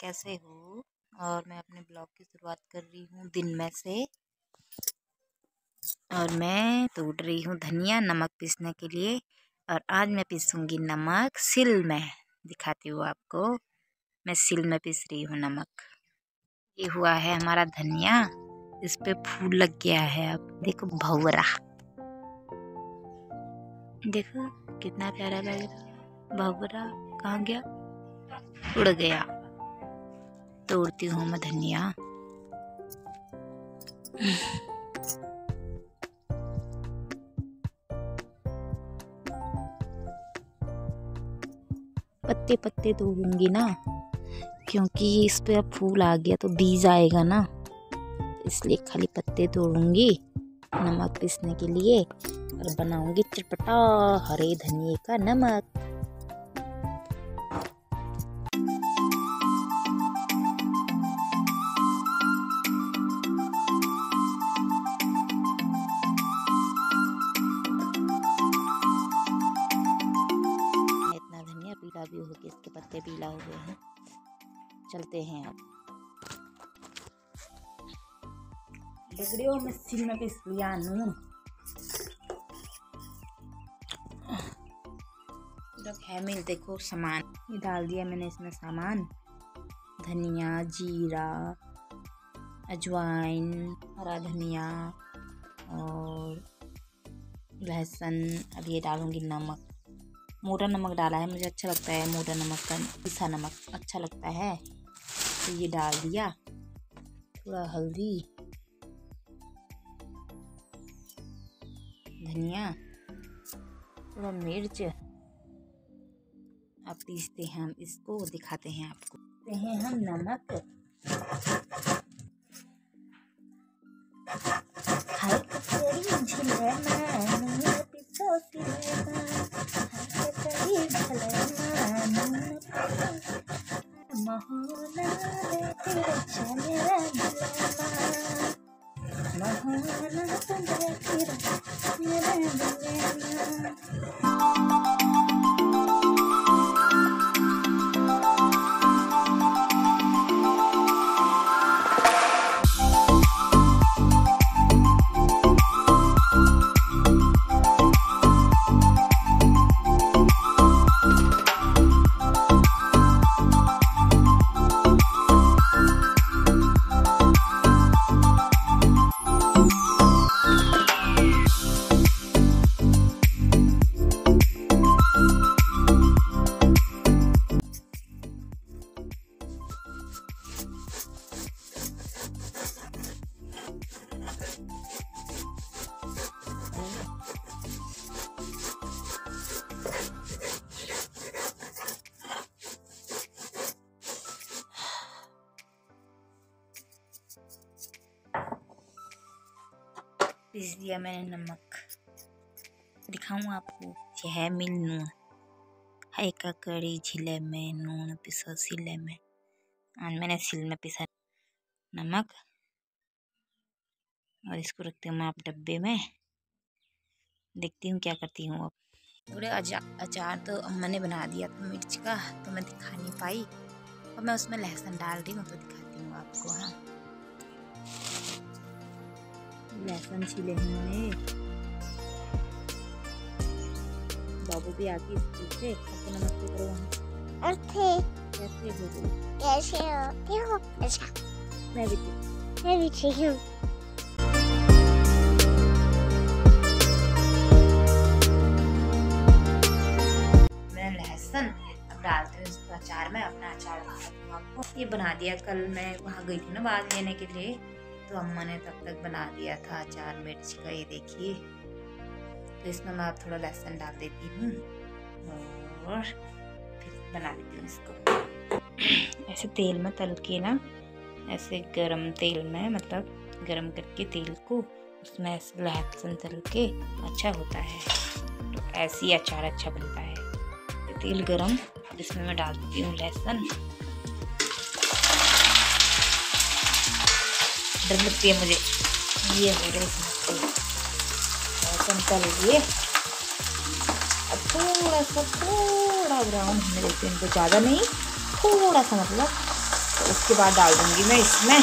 कैसे हो और मैं अपने ब्लॉग की शुरुआत कर रही हूँ दिन में से। और मैं तोड़ रही हूँ धनिया नमक पीसने के लिए और आज मैं पीसूँगी नमक सिल में। दिखाती हूँ आपको। मैं सिल में पीस रही हूँ नमक। ये हुआ है हमारा धनिया। इस पर फूल लग गया है अब। देखो भवरा। देखो कितना प्यारा लग रहा भवरा कहाँ गया? उड़ गया। तोड़ती हूँ मैं धनिया। पत्ते पत्ते तोड़ूँगी ना, क्योंकि इस पे अब फूल आ गया तो बीज आएगा ना। इसलिए खाली पत्ते तोड़ूँगी, नमक पीसने के लिए, और बनाऊँगी चटपटा हरे धनिए का नमक। पीला हो। चलते हैं अब। डगड़ियों में सिल में लिया नून। देखो सामान। ये डाल दिया मैंने इसमें सामान। धनिया, जीरा, अजवाइन, हरा धनिया और लहसुन। अब ये डालूँगी नमक। मोटा नमक डाला है, मुझे अच्छा लगता है मोटा नमक का पिसा नमक अच्छा लगता है। तो ये डाल दिया, थोड़ा हल्दी, धनिया, थोड़ा मिर्च। अब पीसते हैं, हम इसको दिखाते हैं आपको। हैं हम नमक। हाय महान तेरे चले पीस दिया मैंने नमक। दिखाऊँ आपको यह मिल नून। है का कड़ी झिले में नून, पिसा सिले में। आज मैंने सिल में पिसा नमक। और इसको रखती हूँ मैं आप डब्बे में। देखती हूँ क्या करती हूँ अब। थोड़े अचार तो अम्मा ने बना दिया था मिर्च का तो मैं दिखा नहीं पाई। और मैं उसमें लहसुन डाल रही हूँ तो दिखाती हूँ आपको हाँ। लहसुन छिले हैं बाबू भी आती स्कूल से आपको नमस्ते करो वहाँ। कैसे हो? तुम कैसे हो? अच्छा। मैं भी ठीक। मैं भी ठीक हूँ। मैंने लहसुन अब डालते हैं इसको अचार में अपना अचार आपको। ये बना दिया कल मैं वहाँ गई थी ना बात लेने के लिए। तो अम्मा ने तब तक बना दिया था अचार मिर्च का, ये देखिए। तो इसमें मैं अब थोड़ा लहसुन डाल देती हूँ और फिर बना लेती हूँ इसको। ऐसे तेल में तल के ना, ऐसे गरम तेल में मतलब गरम करके तेल को उसमें ऐसे लहसुन तल के अच्छा होता है। तो ऐसे ही अचार अच्छा बनता है। तेल गरम, इसमें मैं डाल देती हूँ लहसुन। डर लगती है मुझे। ये हो रहे लहसुन तल लिए अब थोड़ा सा थोड़ा ब्राउन होने देते हैं, इनको ज़्यादा नहीं थोड़ा सा मतलब। तो उसके बाद डाल दूँगी मैं इसमें।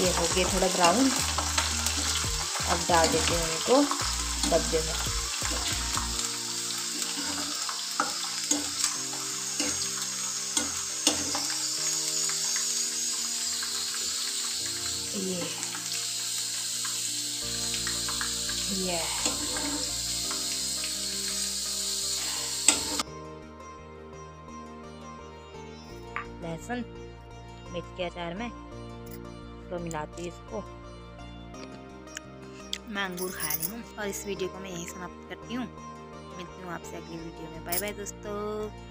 ये हो गया थोड़ा ब्राउन अब डाल देती हूँ इनको डब्बे में। ये। ये। लहसुन मिर्च के अचार में तो मिलाती इसको। मैं अंगूर खा रही हूँ और इस वीडियो को मैं यहीं समाप्त करती हूँ। मिलती हूँ आपसे अगली वीडियो में। बाय बाय दोस्तों।